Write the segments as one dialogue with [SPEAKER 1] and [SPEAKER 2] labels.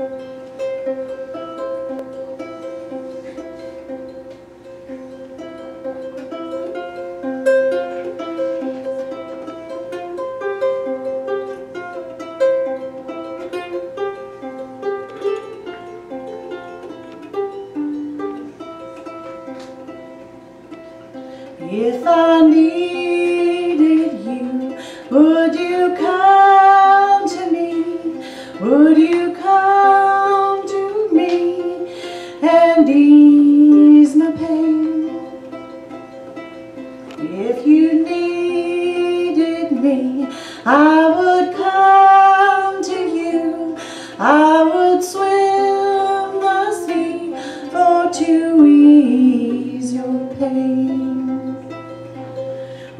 [SPEAKER 1] If I needed you, would you come to me? Would you and ease my pain? If you needed me, I would come to you. I would swim the sea for to ease your pain.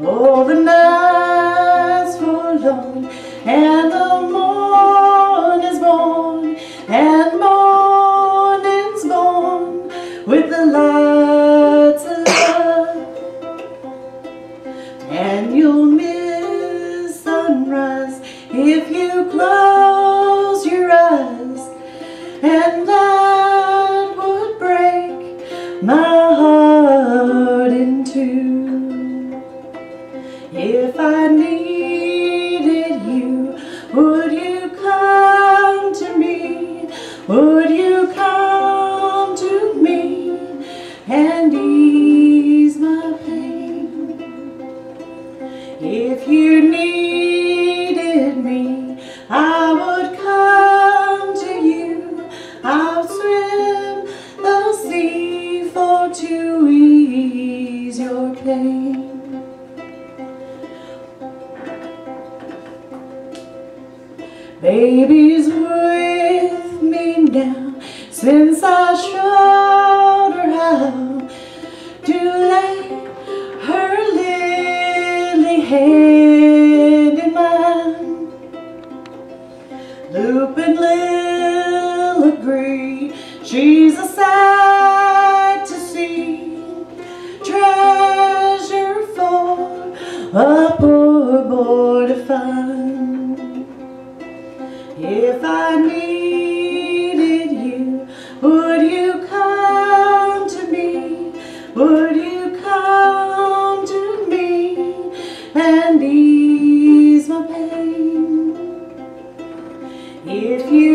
[SPEAKER 1] Oh, the nights for long, and And you'll miss sunrise if you close your eyes, and that would break my heart in two. If I needed If you needed me, I would come to you. I'll swim the sea for to ease your pain. Baby's with me now since I showed Loop and Lil agree she's a sight to see, treasure for a poor boy to find. If I needed If you